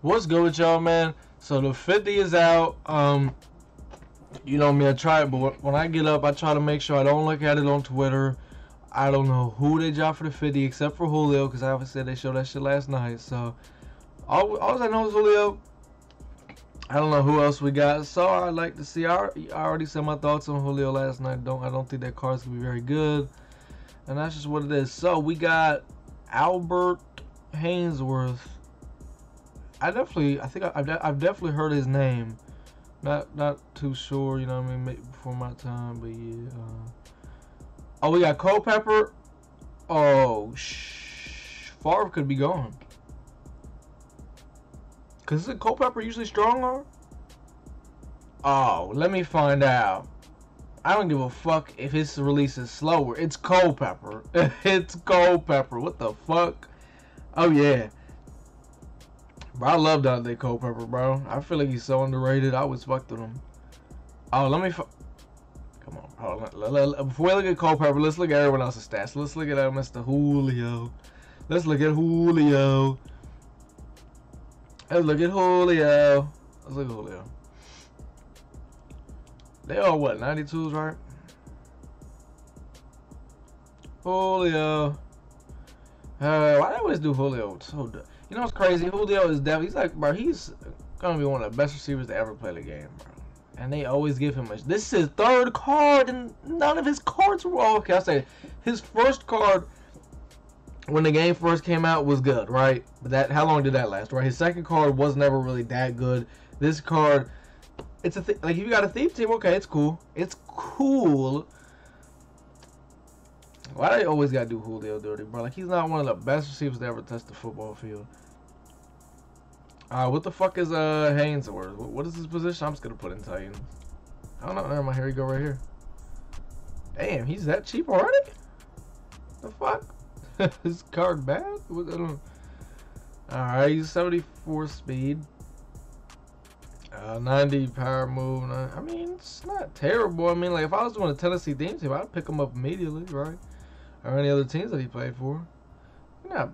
What's good with y'all, man? So the 50 is out. Um, you know me, I try it, but when I get up, I try to make sure I don't look at it on Twitter. I don't know who they dropped for the 50 except for Julio, because I obviously they showed that shit last night. So all, all I know is Julio. I don't know who else we got. So I'd like to see. I, I already said my thoughts on Julio last night. Don't I don't think that card's gonna be very good, and that's just what it is. So we got Albert Haynesworth. I definitely, I think I, have I've definitely heard his name. Not not too sure, you know what I mean, maybe before my time, but yeah. Uh, oh, we got Culpepper. Oh, shh. Favre could be gone. Cause isn't Culpepper usually strong? Oh, let me find out. I don't give a fuck if his release is slower. It's Culpepper. it's Culpepper. What the fuck? Oh yeah. Bro, I love Daunte Culpepper, bro. I feel like he's so underrated. I was fucked with him. Oh, let me. Come on, before we look at Culpepper, let's look at everyone else's stats. Let's look at uh, Mr. Julio. Let's look at Julio. Let's look at Julio. Let's look at Julio. They are what, 92s, right? Julio. Uh, why they always do Julio so you know what's crazy? Julio is definitely he's like, bro, he's gonna be one of the best receivers to ever play the game, bro. And they always give him a this is his third card and none of his cards were oh, okay. I say his first card when the game first came out was good, right? But that how long did that last, right? His second card was never really that good. This card, it's a th- like if you got a theme team, okay, it's cool. It's cool. Why they always gotta do Julio dirty, bro? Like he's not one of the best receivers to ever touch the football field. Uh, what the fuck is uh Haynesworth? What is his position? I'm just gonna put in Titans. I don't know. Never mind. Here we go. Right here. Damn, he's that cheap already? The fuck? his card bad? Alright, he's 74 speed. Uh, 90 power move. I mean, it's not terrible. I mean, like, if I was doing a Tennessee team, I'd pick him up immediately, right? Or any other teams that he played for. Not,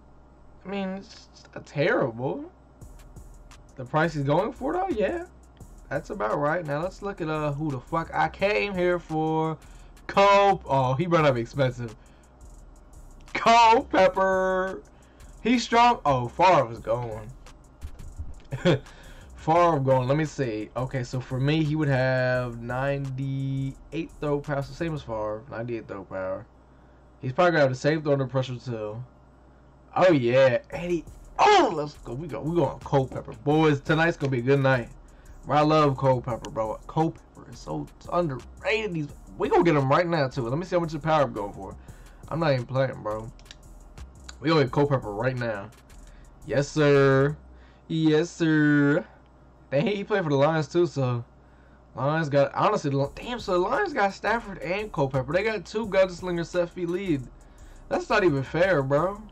I mean, it's terrible. The price he's going for though, yeah. That's about right. Now let's look at uh who the fuck I came here for. Cope. Oh, he brought up expensive. Culpepper, He's strong. Oh, Favre is going. Favre going. Let me see. Okay, so for me, he would have 98 throw power. So same as Favre. 98 throw power. He's probably gonna have the same throw under pressure too. Oh yeah, 80. Oh, let's go. We go. We going Culpepper, boys. Tonight's gonna be a good night. I love Culpepper, bro. Culpepper is so underrated. These we gonna get him right now too. Let me see how much the power I'm going for. I'm not even playing, bro. We gonna get Culpepper right now. Yes, sir. Yes, sir. Dang, he played for the Lions too, so Lions got honestly. Damn, so the Lions got Stafford and Culpepper. They got two gunslingers set feet lead. That's not even fair, bro.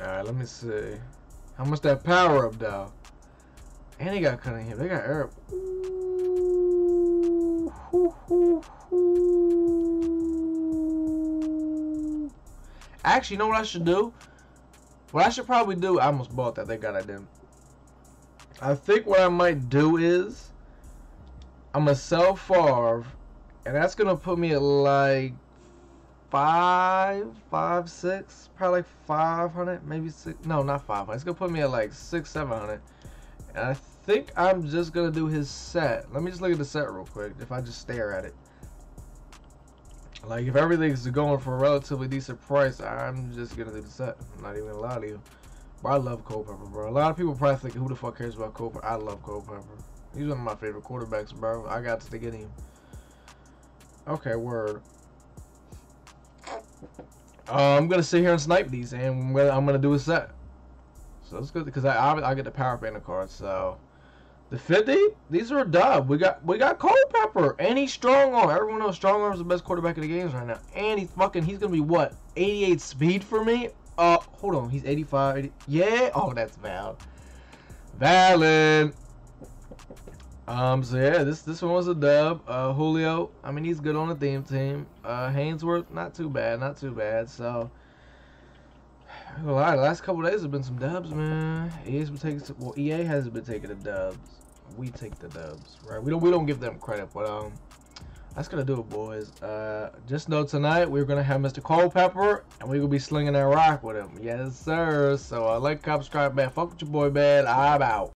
Alright, let me see. How much that power up though? And they got Cunningham. They got Arab. Actually, you know what I should do? What I should probably do, I almost bought that. They got I didn't. I think what I might do is I'm gonna sell Favre, and that's gonna put me at like five, five, six, probably like five hundred, maybe six. No, not five hundred. It's gonna put me at like six, seven hundred. And I think I'm just gonna do his set. Let me just look at the set real quick. If I just stare at it, like if everything's going for a relatively decent price, I'm just gonna do the set. I'm not even gonna lie to you. But I love Culpepper, bro. A lot of people probably think, who the fuck cares about Culpepper? I love Culpepper. He's one of my favorite quarterbacks, bro. I got to get him. Okay, word. Uh, I'm gonna sit here and snipe these, and I'm gonna, I'm gonna do a set. So it's good because I, I I get the power banner card. So the 50, these are a dub. We got we got Culpepper, and he's strong arm. Everyone knows strong arm is the best quarterback in the games right now. And he's fucking he's gonna be what 88 speed for me. Uh, hold on, he's 85. 80, yeah. Oh, that's valid. Valid. Um, so yeah, this this one was a dub. Uh, Julio, I mean he's good on the theme team. Uh, Haynesworth, not too bad, not too bad. So All right, the last couple days have been some dubs, man. EA's been taking some, well, EA hasn't been taking the dubs. We take the dubs, right? We don't we don't give them credit, but um, that's gonna do it, boys. Uh, just know tonight we're gonna have Mr. Culpepper, and we're gonna be slinging that rock with him. Yes, sir. So uh, like, subscribe, man. Fuck with your boy, man. I'm out.